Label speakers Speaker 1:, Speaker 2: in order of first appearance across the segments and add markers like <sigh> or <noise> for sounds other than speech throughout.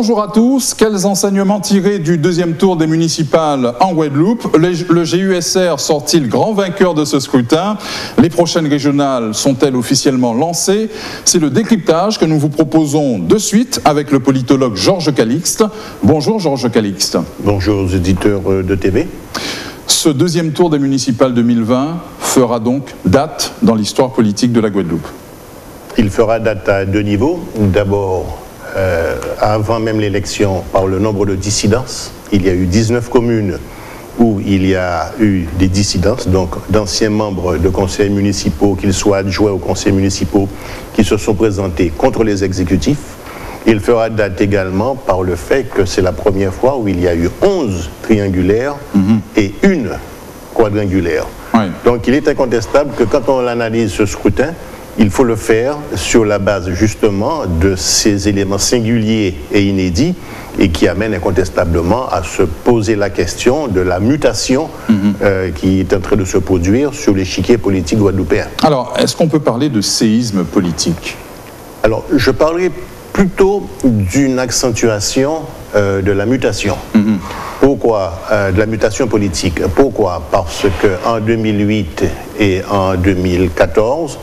Speaker 1: Bonjour à tous. Quels enseignements tirés du deuxième tour des municipales en Guadeloupe? Le GUSR sort-il grand vainqueur de ce scrutin? Les prochaines régionales sont-elles officiellement lancées? C'est le décryptage que nous vous proposons de suite avec le politologue Georges Calixte. Bonjour Georges Calixte.
Speaker 2: Bonjour aux éditeurs de TV.
Speaker 1: Ce deuxième tour des municipales 2020 fera donc date dans l'histoire politique de la Guadeloupe.
Speaker 2: Il fera date à deux niveaux. D'abord, euh, avant même l'élection, par le nombre de dissidences. Il y a eu 19 communes où il y a eu des dissidences, donc d'anciens membres de conseils municipaux, qu'ils soient adjoints aux conseils municipaux, qui se sont présentés contre les exécutifs. Il fera date également par le fait que c'est la première fois où il y a eu 11 triangulaires mhm. et une quadrangulaire. Donc il est incontestable que quand on analyse ce scrutin, il faut le faire sur la base justement de ces éléments singuliers et inédits et qui amènent incontestablement à se poser la question de la mutation mhm. euh, qui est en train de se produire sur l'échiquier politique guadeloupéen.
Speaker 1: Alors, est-ce qu'on peut parler de séisme politique?
Speaker 2: Alors, je parlerai plutôt d'une accentuation euh, de la mutation. Mhm. Pourquoi euh, De la mutation politique? Pourquoi? Parce qu'en 2008 et en 2014,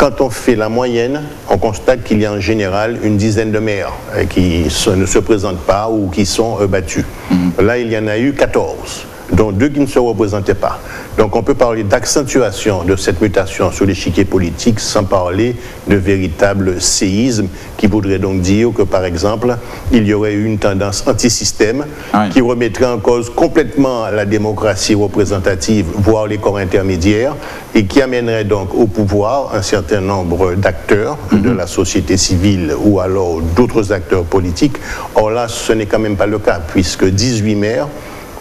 Speaker 2: quand on fait la moyenne, on constate qu'il y a en général une dizaine de maires euh, qui ne se présentent pas ou qui sont euh, battus. Mm-hmm. Là, il y en a eu 14 dont deux qui ne se représentaient pas. Donc on peut parler d'accentuation de cette mutation sur l'échiquier politique sans parler de véritable séisme qui voudrait donc dire que par exemple il y aurait eu une tendance anti-système qui remettrait en cause complètement la démocratie représentative, voire les corps intermédiaires et qui amènerait donc au pouvoir un certain nombre d'acteurs de mhm. la société civile ou alors d'autres acteurs politiques. Or là ce n'est quand même pas le cas puisque 18 maires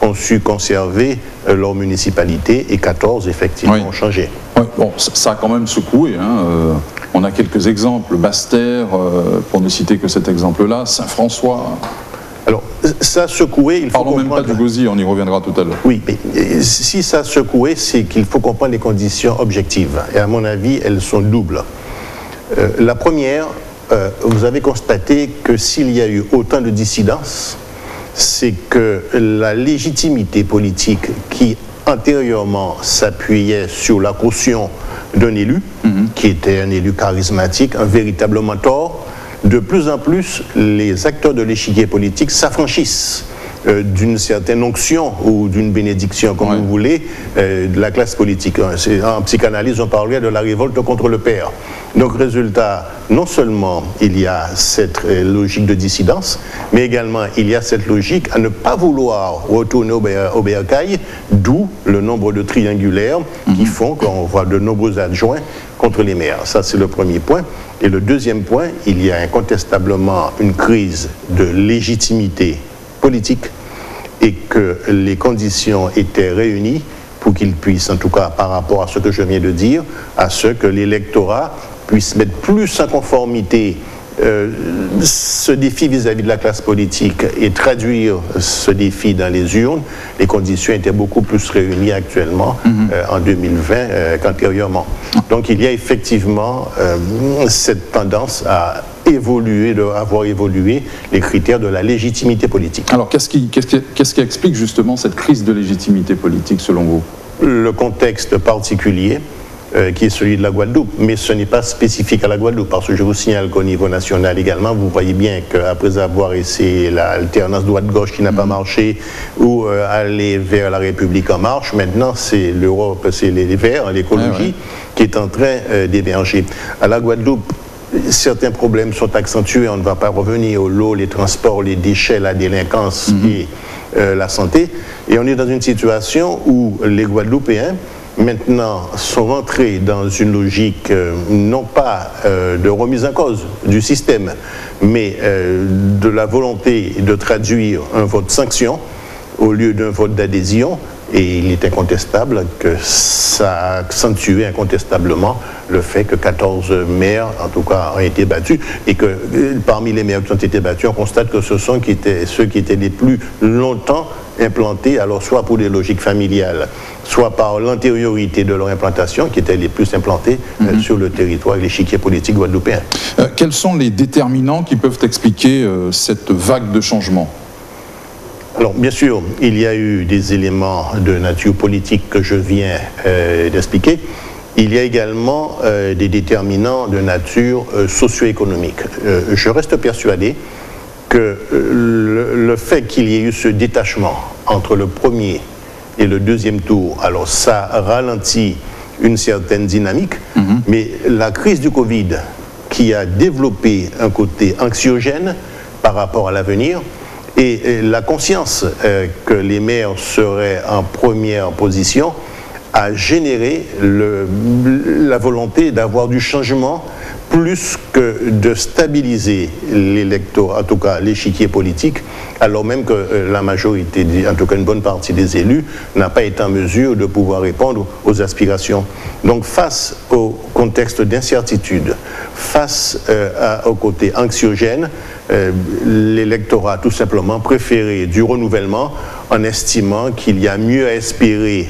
Speaker 2: ont su conserver euh, leur municipalité et 14 effectivement ont changé.
Speaker 1: bon, ça a quand même secoué. Hein, euh, on a quelques exemples, Basse-Terre, euh, pour ne citer que cet exemple-là, Saint-François.
Speaker 2: Alors, ça a secoué, il
Speaker 1: faut Parlons même pas du Gauzy, on y reviendra tout à l'heure.
Speaker 2: Oui, mais si ça a secoué, c'est qu'il faut comprendre les conditions objectives. Et à mon avis, elles sont doubles. la première, vous avez constaté que s'il y a eu autant de dissidences, c'est que la légitimité politique qui antérieurement s'appuyait sur la caution d'un élu, mhm. qui était un élu charismatique, un véritable mentor, de plus en plus, les acteurs de l'échiquier politique s'affranchissent euh, d'une certaine onction ou d'une bénédiction, comme vous voulez, euh, de la classe politique. En psychanalyse, on parlerait de la révolte contre le père. Donc, résultat, non seulement il y a cette euh, logique de dissidence, mais également il y a cette logique à ne pas vouloir retourner au, au d'où le nombre de triangulaires qui mhm. font qu'on voit de nombreux adjoints contre les maires. Ça, c'est le premier point. Et le deuxième point, il y a incontestablement une crise de légitimité politique et que les conditions étaient réunies pour qu'il puisse, en tout cas par rapport à ce que je viens de dire, à ce que l'électorat puisse mettre plus en conformité euh, ce défi vis-à-vis de la classe politique et traduire ce défi dans les urnes, les conditions étaient beaucoup plus réunies actuellement mhm. euh, en 2020 euh, qu'antérieurement. Donc il y a effectivement cette tendance à évoluer, de avoir évolué les critères de la légitimité politique.
Speaker 1: Alors qu'est-ce qui, qu'est-ce qui explique justement cette crise de légitimité politique selon vous?
Speaker 2: Le contexte particulier euh, qui est celui de la Guadeloupe. Mais ce n'est pas spécifique à la Guadeloupe, parce que je vous signale qu'au niveau national également, vous voyez bien qu'après avoir essayé l'alternance droite-gauche qui n'a pas mm-hmm. marché, ou euh, aller vers la République en marche, maintenant c'est l'Europe, c'est les, Verts, l'écologie, qui est en train euh, d'émerger. À la Guadeloupe, certains problèmes sont accentués, on ne va pas revenir au lot, les transports, les déchets, la délinquance mm-hmm. et la santé. Et on est dans une situation où les Guadeloupéens maintenant sont rentrés dans une logique euh, non pas euh, de remise en cause du système, mais euh, de la volonté de traduire un vote sanction au lieu d'un vote d'adhésion. Et il est incontestable que ça a accentué incontestablement le fait que 14 maires, en tout cas, ont été battus et que parmi les maires qui ont été battus, on constate que ce sont ceux qui étaient les plus longtemps implantés, alors soit pour des logiques familiales, soit par l'antériorité de leur implantation, qui étaient les plus implantés euh, mhm. sur le territoire et l'échiquier politique guadeloupéen.
Speaker 1: Euh, quels sont les déterminants qui peuvent expliquer euh, cette vague de changement?
Speaker 2: Alors, bien sûr, il y a eu des éléments de nature politique que je viens d'expliquer. Il y a également des déterminants de nature socio-économique. je reste persuadé que le fait qu'il y ait eu ce détachement entre le premier et le deuxième tour, alors ça ralentit une certaine dynamique, mhm. mais la crise du Covid qui a développé un côté anxiogène par rapport à l'avenir, et la conscience euh, que les maires seraient en première position a généré la volonté d'avoir du changement plus que de stabiliser l'électorat, en tout cas l'échiquier politique, alors même que euh, la majorité, en tout cas une bonne partie des élus, n'a pas été en mesure de pouvoir répondre aux aspirations. Donc face au contexte d'incertitude, face euh, au côté anxiogène, euh, l'électorat a tout simplement préféré du renouvellement en estimant qu'il y a mieux à espérer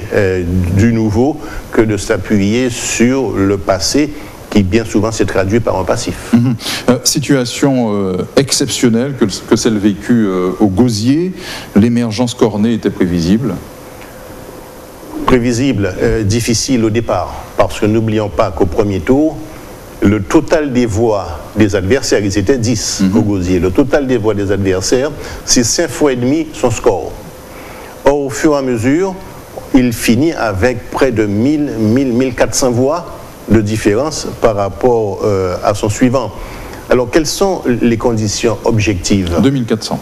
Speaker 2: du nouveau que de s'appuyer sur le passé qui bien souvent s'est traduit par un passif.
Speaker 1: Mhm. Euh, situation euh, exceptionnelle que, que, celle vécue euh, au Gosier, l'émergence cornée était prévisible
Speaker 2: Prévisible, difficile au départ, parce que n'oublions pas qu'au premier tour, le total des voix des adversaires, ils étaient 10 mhm. au Gosier, le total des voix des adversaires, c'est 5 fois et demi son score. Or, au fur et à mesure, il finit avec près de 1000, 1000, 1400 voix de différence par rapport euh, à son suivant. Alors, quelles sont les conditions objectives?
Speaker 1: 2400.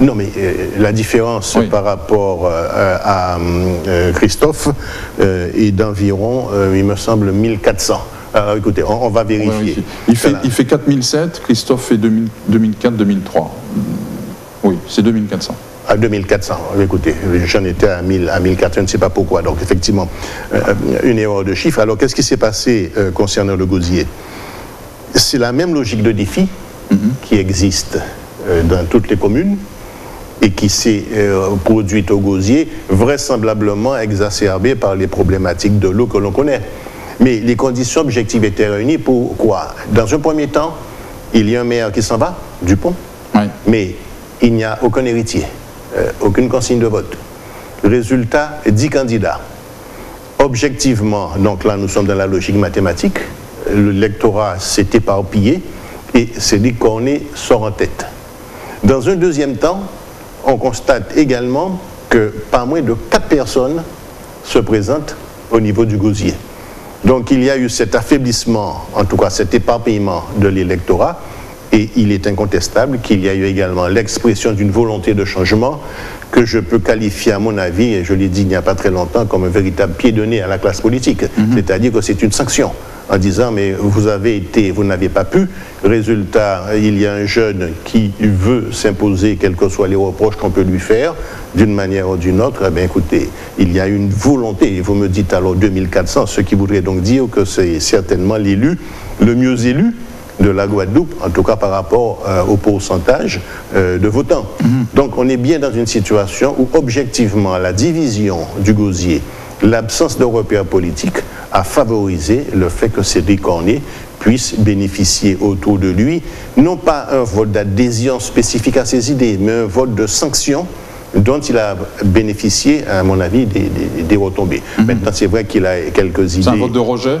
Speaker 2: Non, mais euh, la différence par rapport euh, à Christophe est d'environ, il me semble, 1400. Alors, écoutez, on, va vérifier.
Speaker 1: il, fait, il fait 4007, Christophe fait 2004-2003. Oui, c'est 2400
Speaker 2: à 2400. Écoutez, j'en étais à, 1000, à 1400, je ne sais pas pourquoi. Donc, effectivement, euh, une erreur de chiffre. Alors, qu'est-ce qui s'est passé euh, concernant le gosier C'est la même logique de défi mhm. qui existe euh, dans toutes les communes et qui s'est produite au gosier, vraisemblablement exacerbée par les problématiques de l'eau que l'on connaît. Mais les conditions objectives étaient réunies pour quoi Dans un premier temps, il y a un maire qui s'en va, Dupont, mais il n'y a aucun héritier. Euh, aucune consigne de vote. Résultat, 10 candidats. Objectivement, donc là nous sommes dans la logique mathématique, le lectorat s'est éparpillé et qu'on est sort en tête. Dans un deuxième temps, on constate également que pas moins de 4 personnes se présentent au niveau du gosier. Donc il y a eu cet affaiblissement, en tout cas cet éparpillement de l'électorat, et il est incontestable qu'il y a eu également l'expression d'une volonté de changement que je peux qualifier, à mon avis, et je l'ai dit il n'y a pas très longtemps, comme un véritable pied donné à la classe politique. Mhm. C'est-à-dire que c'est une sanction en disant mais vous avez été, vous n'avez pas pu. Résultat, il y a un jeune qui veut s'imposer, quels que soient les reproches qu'on peut lui faire, d'une manière ou d'une autre. Eh bien, écoutez, il y a une volonté. Et vous me dites alors 2400, ce qui voudrait donc dire que c'est certainement l'élu le mieux élu de la Guadeloupe, en tout cas par rapport euh, au pourcentage euh, de votants. Mhm. Donc on est bien dans une situation où objectivement la division du gosier, l'absence de repères politiques a favorisé le fait que Cédric Cornet puisse bénéficier autour de lui, non pas un vote d'adhésion spécifique à ses idées, mais un vote de sanction dont il a bénéficié, à mon avis, des, retombées. Mhm. Maintenant, c'est vrai qu'il a quelques idées. C'est
Speaker 1: un vote de rejet?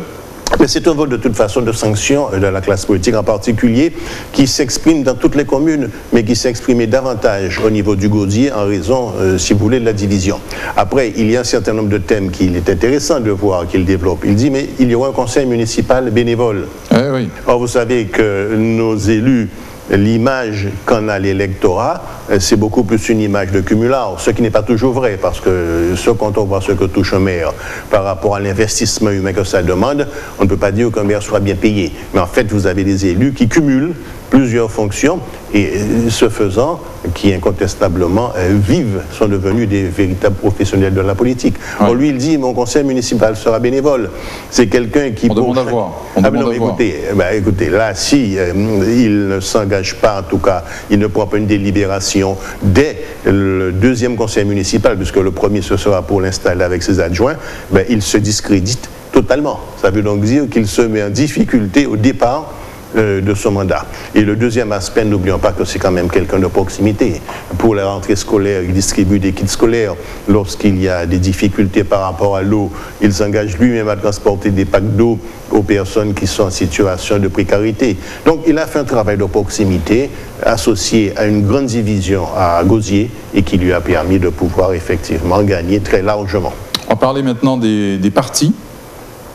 Speaker 2: Mais c'est un vote de toute façon de sanction de la classe politique en particulier qui s'exprime dans toutes les communes, mais qui s'exprime davantage au niveau du Gaudier en raison, euh, si vous voulez, de la division. Après, il y a un certain nombre de thèmes qu'il est intéressant de voir qu'il développe. Il dit, mais il y aura un conseil municipal bénévole.
Speaker 1: Eh oui.
Speaker 2: Or, vous savez que nos élus l'image qu'en a l'électorat, euh, c'est beaucoup plus une image de cumulard, ce qui n'est pas toujours vrai, parce que ce, quand on voit ce que touche un maire par rapport à l'investissement humain que ça demande, on ne peut pas dire qu'un maire soit bien payé. Mais en fait, vous avez des élus qui cumulent plusieurs fonctions et euh, ce faisant qui incontestablement euh, vivent, sont devenus des véritables professionnels de la politique. On lui, il dit, mon conseil municipal sera bénévole. C'est quelqu'un qui...
Speaker 1: On demande à voir. On
Speaker 2: ah,
Speaker 1: demande
Speaker 2: non, écoutez, eh ben, écoutez, là, si euh, il ne s'engage pas, en tout cas, il ne prend pas une délibération dès le deuxième conseil municipal, puisque le premier, ce sera pour l'installer avec ses adjoints, ben, il se discrédite totalement. Ça veut donc dire qu'il se met en difficulté au départ euh, de son mandat. Et le deuxième aspect, n'oublions pas que c'est quand même quelqu'un de proximité. Pour la rentrée scolaire, il distribue des kits scolaires. Lorsqu'il y a des difficultés par rapport à l'eau, il s'engage lui-même à transporter des packs d'eau aux personnes qui sont en situation de précarité. Donc il a fait un travail de proximité associé à une grande division à Gosier et qui lui a permis de pouvoir effectivement gagner très largement.
Speaker 1: On parler maintenant des, partis.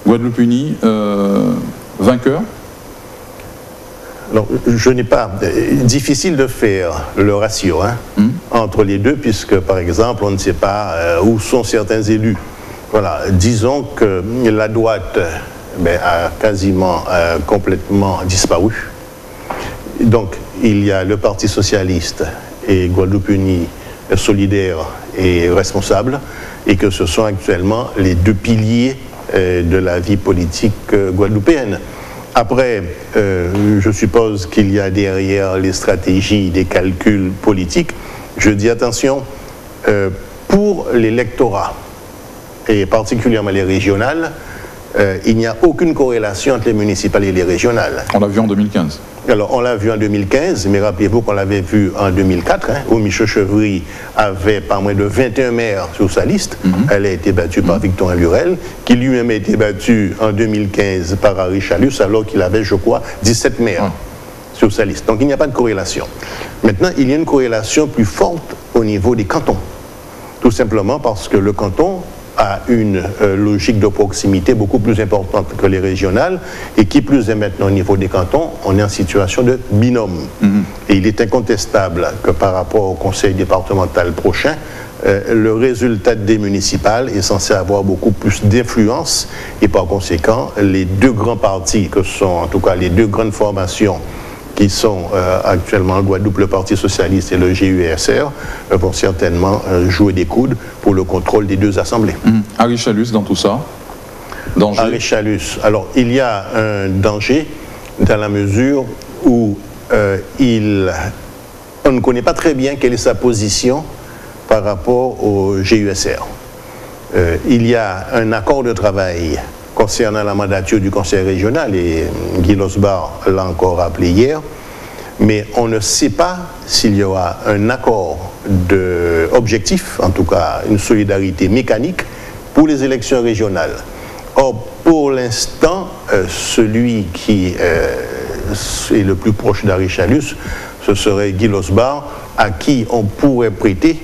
Speaker 1: Guadeloupe Unie, euh, vainqueur
Speaker 2: je n'ai pas. Euh, difficile de faire le ratio hein, hmm. entre les deux, puisque, par exemple, on ne sait pas euh, où sont certains élus. Voilà, disons que la droite ben, a quasiment euh, complètement disparu. Donc, il y a le Parti socialiste et Guadeloupe Unie solidaire et responsable, et que ce sont actuellement les deux piliers de la vie politique guadeloupéenne. Après, euh, je suppose qu'il y a derrière les stratégies des calculs politiques. Je dis attention, euh, pour l'électorat, et particulièrement les régionales, euh, il n'y a aucune corrélation entre les municipales et les régionales.
Speaker 1: On l'a vu en 2015.
Speaker 2: Alors, on l'a vu en 2015, mais rappelez-vous qu'on l'avait vu en 2004, hein, où Michel Chevry avait pas moins de 21 maires sur sa liste. Mhm. Elle a été battue par mhm. Victor Lurel, qui lui-même a été battu en 2015 par Harry Chalus, alors qu'il avait, je crois, 17 maires sur sa liste. Donc, il n'y a pas de corrélation. Maintenant, il y a une corrélation plus forte au niveau des cantons. Tout simplement parce que le canton a une euh, logique de proximité beaucoup plus importante que les régionales et qui plus est maintenant au niveau des cantons, on est en situation de binôme. Mhm. Et il est incontestable que par rapport au conseil départemental prochain, euh, le résultat des municipales est censé avoir beaucoup plus d'influence et par conséquent, les deux grands partis que sont en tout cas les deux grandes formations qui sont euh, actuellement en Guadeloupe, le Parti socialiste et le GUSR, euh, vont certainement euh, jouer des coudes pour le contrôle des deux assemblées.
Speaker 1: Mmh. Harry Chalus dans tout ça?
Speaker 2: Danger? Harry Chalus. Alors, il y a un danger dans la mesure où il, on ne connaît pas très bien quelle est sa position par rapport au GUSR. il y a un accord de travail concernant la mandature du conseil régional, et Guy Losbar l'a encore rappelé hier, mais on ne sait pas s'il y aura un accord de objectif, en tout cas une solidarité mécanique, pour les élections régionales. Or, pour l'instant, euh, celui qui euh, est le plus proche d'Harry Chalus, ce serait Guy Losbar, à qui on pourrait prêter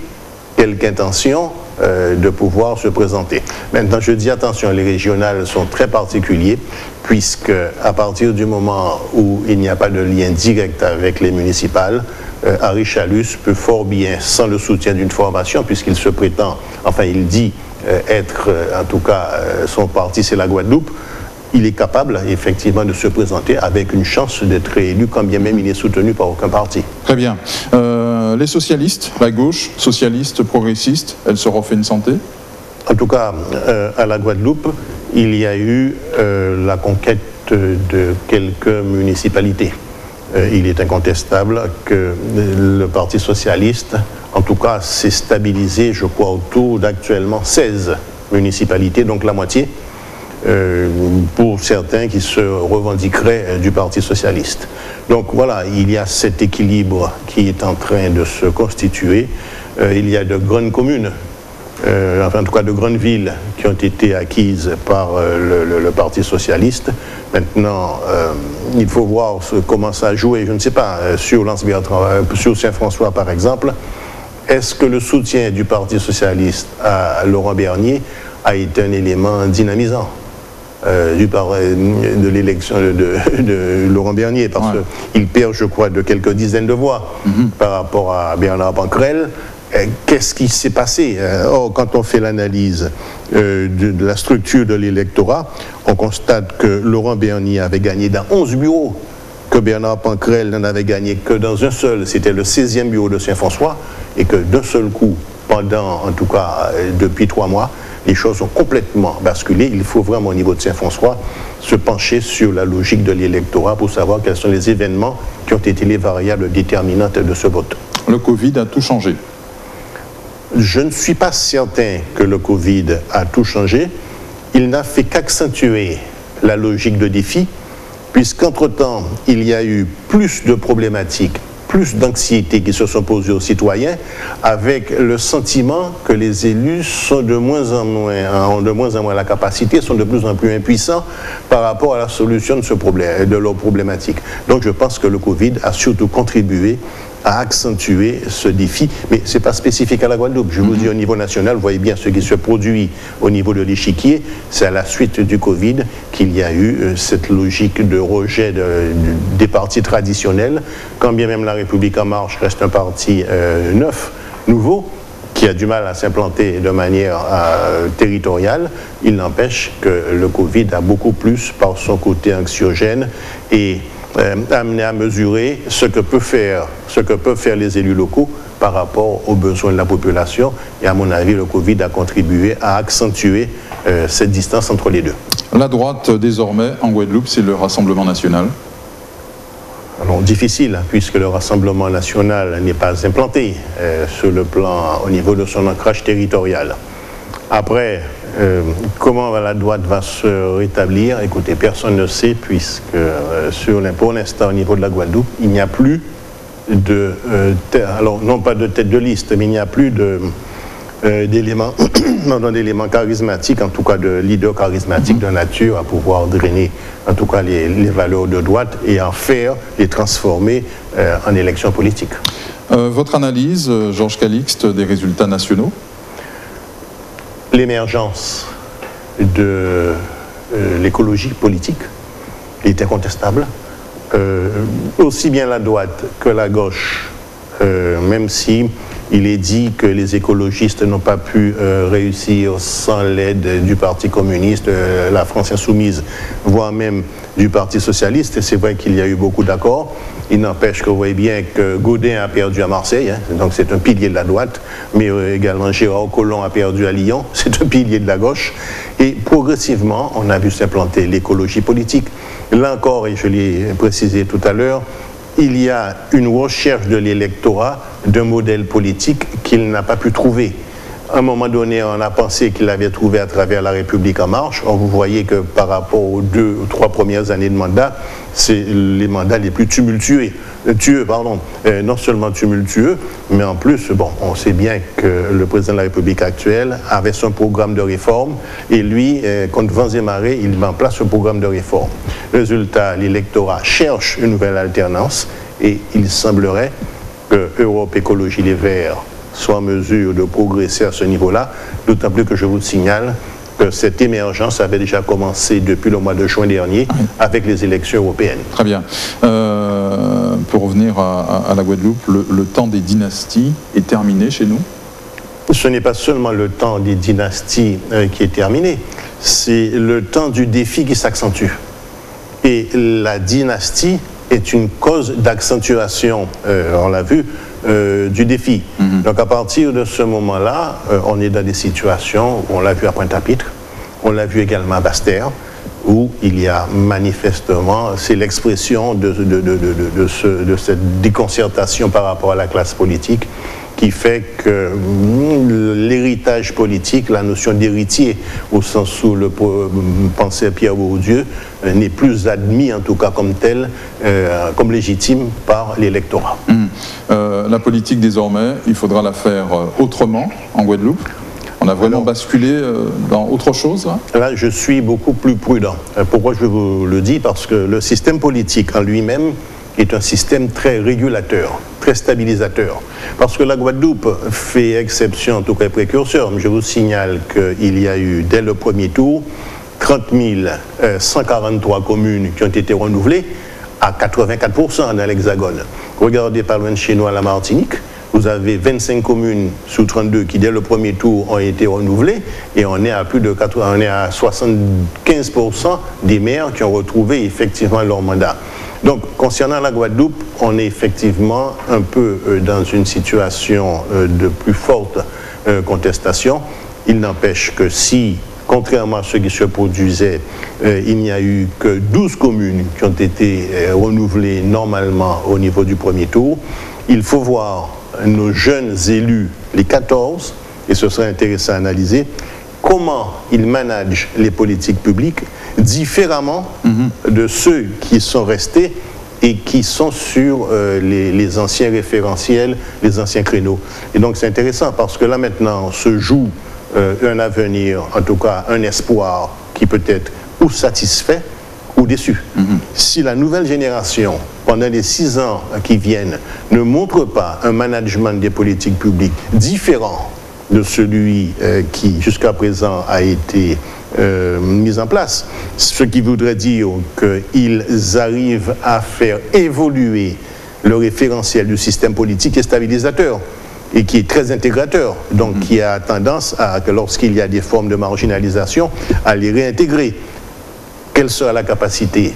Speaker 2: quelque intention euh, de pouvoir se présenter. Maintenant, je dis attention, les régionales sont très particuliers, puisque à partir du moment où il n'y a pas de lien direct avec les municipales, euh, Harry Chalus peut fort bien, sans le soutien d'une formation, puisqu'il se prétend, enfin il dit euh, être, en tout cas, son parti c'est la Guadeloupe, il est capable effectivement de se présenter avec une chance d'être élu, quand bien même il est soutenu par aucun parti.
Speaker 1: Très bien. Euh, les socialistes, la gauche, socialistes, progressistes, elles se refait une santé?
Speaker 2: En tout cas, euh, à la Guadeloupe, il y a eu euh, la conquête de quelques municipalités. il est incontestable que le Parti socialiste, en tout cas, s'est stabilisé, je crois, autour d'actuellement 16 municipalités, donc la moitié. Euh, pour certains qui se revendiqueraient euh, du Parti socialiste. Donc voilà, il y a cet équilibre qui est en train de se constituer. Euh, il y a de grandes communes, enfin en tout cas de grandes villes qui ont été acquises par le, Parti socialiste. Maintenant, il faut voir comment ça joué, je ne sais pas, sur sur Saint-François par exemple. Est-ce que le soutien du Parti socialiste à Laurent Bernier a été un élément dynamisant? Euh, du de l'élection de, Laurent Bernier, parce qu'il perd, je crois, de quelques dizaines de voix mhm. par rapport à Bernard Pancrel. Euh, qu'est-ce qui s'est passé euh, Or, quand on fait l'analyse de, la structure de l'électorat, on constate que Laurent Bernier avait gagné dans 11 bureaux que Bernard Pancrel n'en avait gagné que dans un seul, c'était le 16e bureau de Saint-François, et que d'un seul coup, pendant en tout cas euh, depuis trois mois, les choses ont complètement basculé. Il faut vraiment au niveau de Saint-François se pencher sur la logique de l'électorat pour savoir quels sont les événements qui ont été les variables déterminantes de ce vote.
Speaker 1: Le Covid a tout changé.
Speaker 2: Je ne suis pas certain que le Covid a tout changé. Il n'a fait qu'accentuer la logique de défi, puisqu'entre-temps, il y a eu plus de problématiques plus d'anxiété qui se sont posées aux citoyens, avec le sentiment que les élus sont de moins en moins, ont de moins en moins la capacité, sont de plus en plus impuissants par rapport à la solution de ce problème, de leurs problématiques. Donc je pense que le Covid a surtout contribué à accentuer ce défi. Mais ce n'est pas spécifique à la Guadeloupe. Je vous dis au niveau national, vous voyez bien ce qui se produit au niveau de l'échiquier. C'est à la suite du Covid qu'il y a eu euh, cette logique de rejet des partis traditionnels, quand bien même la République en marche reste un parti euh, neuf, nouveau qui a du mal à s'implanter de manière euh, territoriale, il n'empêche que le Covid a beaucoup plus par son côté anxiogène et euh, amener à mesurer ce que, peut faire, ce que peuvent faire les élus locaux par rapport aux besoins de la population. Et à mon avis, le Covid a contribué à accentuer euh, cette distance entre les deux.
Speaker 1: La droite, désormais, en Guadeloupe, c'est le Rassemblement national
Speaker 2: alors, difficile, puisque le Rassemblement national n'est pas implanté euh, sur le plan, au niveau de son ancrage territorial. Après, euh, comment la droite va se rétablir? Écoutez, personne ne sait, puisque euh, sur, pour l'instant, au niveau de la Guadeloupe, il n'y a plus de, euh, alors non pas de tête de liste, mais il n'y a plus <coughs> d'éléments charismatiques, en tout cas de leaders charismatiques de nature à pouvoir drainer, en tout cas les, les valeurs de droite et en faire, les transformer en élections politiques.
Speaker 1: votre analyse, Georges Calixte, des résultats nationaux?
Speaker 2: L'émergence de euh, l'écologie politique est incontestable. Euh, aussi bien la droite que la gauche, euh, même si il est dit que les écologistes n'ont pas pu réussir sans l'aide du Parti communiste, la France insoumise, voire même du Parti socialiste. Et c'est vrai qu'il y a eu beaucoup d'accords. Il n'empêche que vous voyez bien que Gaudin a perdu à Marseille, hein. donc c'est un pilier de la droite, mais euh, également Gérard Collomb a perdu à Lyon, <laughs> c'est un pilier de la gauche. Et progressivement, on a vu s'implanter l'écologie politique. Là encore, et je l'ai précisé tout à l'heure, il y a une recherche de l'électorat d'un modèle politique qu'il n'a pas pu trouver. À un moment donné, on a pensé qu'il l'avait trouvé à travers la République en marche. Vous voyez que par rapport aux deux ou trois premières années de mandat, c'est les mandats les plus tumultueux. Tueux, pardon, euh, non seulement tumultueux, mais en plus, bon, on sait bien que le président de la République actuelle avait son programme de réforme et lui, euh, contre vents et marées, il met en place ce programme de réforme. Résultat, l'électorat cherche une nouvelle alternance et il semblerait que Europe Écologie Les Verts soit en mesure de progresser à ce niveau-là, d'autant plus que je vous signale que cette émergence avait déjà commencé depuis le mois de juin dernier avec les élections européennes.
Speaker 1: Très bien. Euh, pour revenir à, la Guadeloupe, le, temps des dynasties est terminé chez nous?
Speaker 2: Ce n'est pas seulement le temps des dynasties euh, qui est terminé, c'est le temps du défi qui s'accentue. Et la dynastie est une cause d'accentuation, euh, on l'a vu, euh, du défi. Mhm. Donc à partir de ce moment-là, euh, on est dans des situations où on l'a vu à Pointe-à-Pitre, on l'a vu également à Bastère, où il y a manifestement, c'est l'expression de, de, de, de, cette déconcertation par rapport à la classe politique qui fait que mm, l'héritage politique, la notion d'héritier, au sens où le penseur Pierre Bourdieu euh, n'est plus admis, en tout cas comme tel, euh, comme légitime par l'électorat.
Speaker 1: Hum. Euh, la politique, désormais, il faudra la faire autrement en Guadeloupe on a vraiment basculé dans autre chose
Speaker 2: là, là je suis beaucoup plus prudent. Pourquoi je vous le dis? Parce que le système politique en lui-même est un système très régulateur, très stabilisateur. Parce que la Guadeloupe fait exception, en tout cas précurseur. Je vous signale qu'il y a eu, dès le premier tour, 30 143 communes qui ont été renouvelées à 84% dans l'Hexagone. Regardez par loin de chez nous à la Martinique, vous avez 25 communes sous 32 qui, dès le premier tour, ont été renouvelées et on est à plus de 80, on est à 75% des maires qui ont retrouvé effectivement leur mandat. Donc, concernant la Guadeloupe, on est effectivement un peu euh, dans une situation euh, de plus forte euh, contestation. Il n'empêche que si, contrairement à ce qui se produisait, il n'y a eu que 12 communes qui ont été renouvelées normalement au niveau du premier tour, il faut voir nos jeunes élus, les 14, et ce serait intéressant à analyser, comment ils managent les politiques publiques différemment mhm. de ceux qui sont restés et qui sont sur euh, les, anciens référentiels, les anciens créneaux. Et donc c'est intéressant parce que là maintenant se joue euh, un avenir, en tout cas un espoir qui peut être ou satisfait ou déçu. Mhm. Si la nouvelle génération, pendant les six ans qui viennent, ne montre pas un management des politiques publiques différent de celui euh, qui jusqu'à présent a été euh, mis en place. Ce qui voudrait dire qu'ils arrivent à faire évoluer le référentiel du système politique et stabilisateur et qui est très intégrateur, donc qui a tendance à, lorsqu'il y a des formes de marginalisation, à les réintégrer. Quelle sera la capacité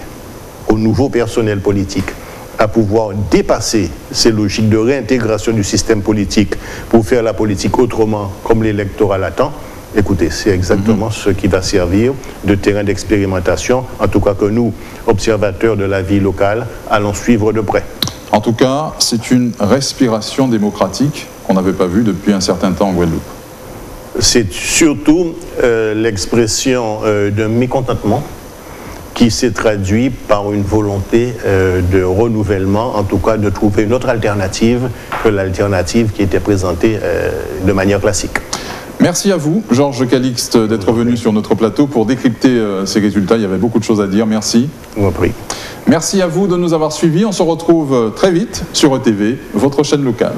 Speaker 2: au nouveau personnel politique? À pouvoir dépasser ces logiques de réintégration du système politique pour faire la politique autrement, comme l'électorat l'attend, écoutez, c'est exactement mhm. ce qui va servir de terrain d'expérimentation, en tout cas que nous, observateurs de la vie locale, allons suivre de près.
Speaker 1: En tout cas, c'est une respiration démocratique qu'on n'avait pas vue depuis un certain temps en Guadeloupe.
Speaker 2: C'est surtout euh, l'expression euh, d'un mécontentement qui s'est traduit par une volonté euh, de renouvellement, en tout cas de trouver une autre alternative que l'alternative qui était présentée euh, de manière classique.
Speaker 1: Merci à vous, Georges Calixte, d'être venu sur notre plateau pour décrypter euh, ces résultats. Il y avait beaucoup de choses à dire. Merci.
Speaker 2: Vous prie.
Speaker 1: Merci à vous de nous avoir suivis. On se retrouve très vite sur ETV, votre chaîne locale.